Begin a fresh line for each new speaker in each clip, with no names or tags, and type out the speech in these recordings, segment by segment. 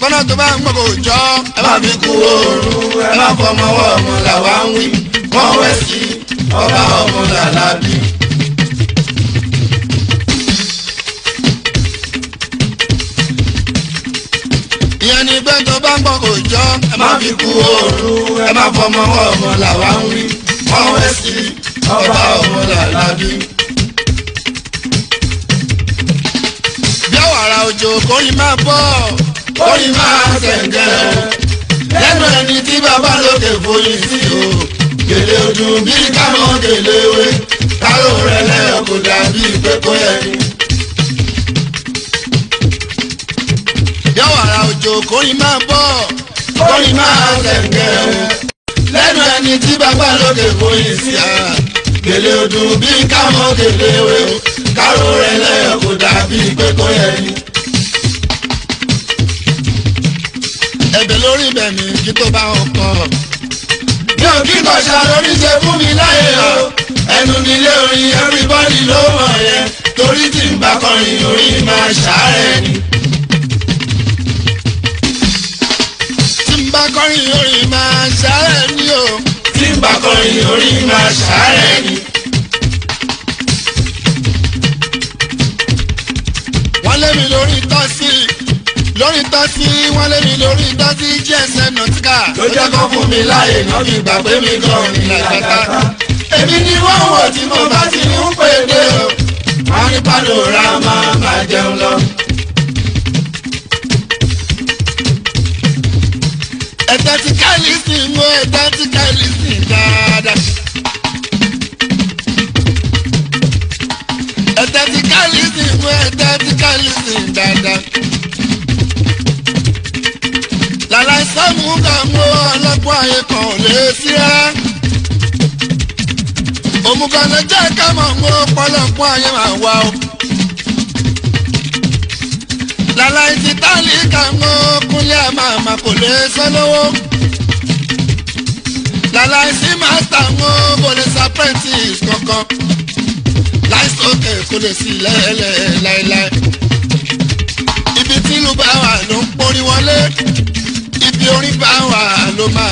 bọ́lá tó bá ń gbọ́ kò jọ. ẹ bá mi kú ooru ẹ má fọmọ ọwọ́ ọmọ làwa ń wí wọ́n wẹ̀ sí ọba ọmọ làlábì. ìyẹn ni bẹ́ẹ̀ tó bá ń gbọ́ kò jọ. ẹ má fi kú ooru ẹ má fọmọ ọwọ́ ọmọ làwa ń wí wọ́n wẹ̀ sí ọba ọmọ làlábì. bí àwọn ará òjò kò ní oyin máa ṣẹ̀ǹjẹ̀ lẹ́nu ẹni tí bàbá lókè foyín sí o gèlè ọdún bí káwọn gèlè wé káró rẹ lẹ́yìn kò dàbí pépó ẹni. yọ̀wàrà òjò kóyin máa bọ̀ kóyin máa ṣẹ̀ǹjẹ̀ lẹ́nu ẹni tí bàbá lókè foyín sí a gèlè ọdún bí káwọn gèlè wé káró rẹ lẹ́yìn kò dàbí pépó ẹni. lórí ilẹ̀ mi kí tó bá wọn mi ò kí kò ṣàlórí ṣe fún mi láyé o ẹnu nílé orin everybody ló mọ̀ yẹn torí tí n bá kọrin orin máa ṣàárẹ̀ ni. tí n bá kọrin orin máa ṣàárẹ̀ ni o. tí n bá kọrin orin máa ṣàárẹ̀ lórí tásí wọ́n lé mi lórí tásí gsm nautica. ló jẹ́ kó fún mi láàyè náà fi gbà pé mi gan ni làkàtà. èmi ni wọ́n wò tí mo bá ti ń pè dé o. wọ́n ní panorama máa jẹun lọ. ẹ̀tẹ́ ti ká lísìn mú ẹ̀tẹ́ ti ká lísìn dáadáa. ẹ̀tẹ́ ti ká lísìn mú ẹ̀tẹ́ ti ká lísìn dáadáa làlá ìsìlámù ń kà mú ọlọ́pọ̀ ayé kan ò lè sí ẹ́. òmùgànlẹ̀ jẹ́ ká mọ̀ mú ọ̀pọ̀lọpọ̀ ayé máa wá o. làlá ìsìtálì kà mú kúnlẹ̀ màmá kò lè sọ lọ́wọ́. làlá ìsìn máa tà mú bọ̀lẹ́sà prentice kankan láìsókè kò lè sí lẹ́lẹ́ láéláé.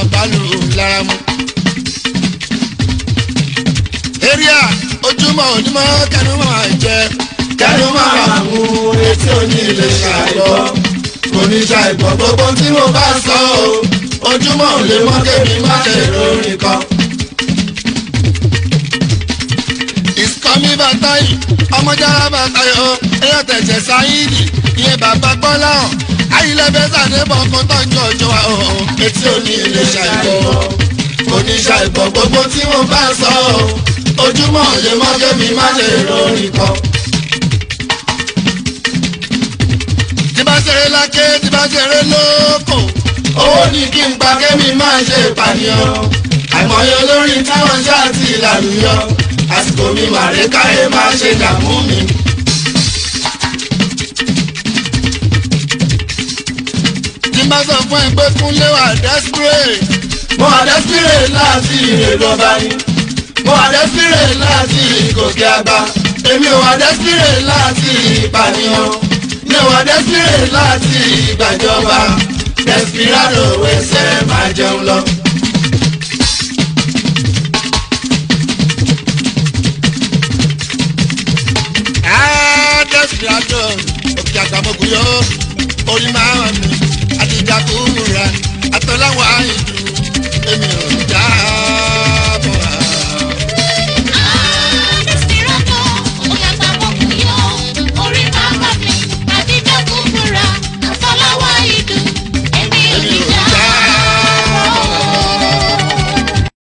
àgbálù lára mu. eria ojúmọ́ onímọ̀ kẹnu máa jẹ kẹnu máa mú etí oní ilé ṣàìbọ̀ oní ṣàìbọ̀ gbogbo tí mo bá sọ o ojúmọ́ ò lè mọ́ kébi má lè lórí kan. ìsọmí bàtà yìí ọmọjà bàtà yìí ó tẹ̀sẹ̀ sáyìdì ìyẹn bàbá gbọ́láhàn lẹ́fẹ́ sàdé bọ̀kan tó ń jọ ìjọba ọ̀hún etí òní ilé ṣàìbọ̀ oníṣàìbọ̀ gbogbo tí mo bá sọ ojúmọ́ lè mọ́ kẹ́mi má lè rọrin kan. tí bá ṣeré láké tí bá ṣeré lóko owó ní kí n pa kẹ́mi má ṣe ìpànìyàn àìmọye olórin táwọn ṣáà ti ìlànà yọ àsìkò mi màrẹ́ká má ṣe dààmú mi. bá sọ fún ẹ Kúnlé wà desperate. mo wà desperate láti èrò ọba ni mo wà desperate láti gòkè àgbà èmi ò wà desperate láti ìpànìyàn mi ò wà desperate láti ìgbàjọba desperado wẹsẹ̀ máa jẹun lọ. Ah, desperado òkè àgbà mo kù yọ.